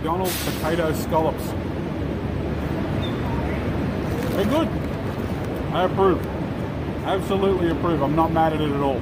McDonald's potato scallops. They're good. I approve. Absolutely approve. I'm not mad at it at all.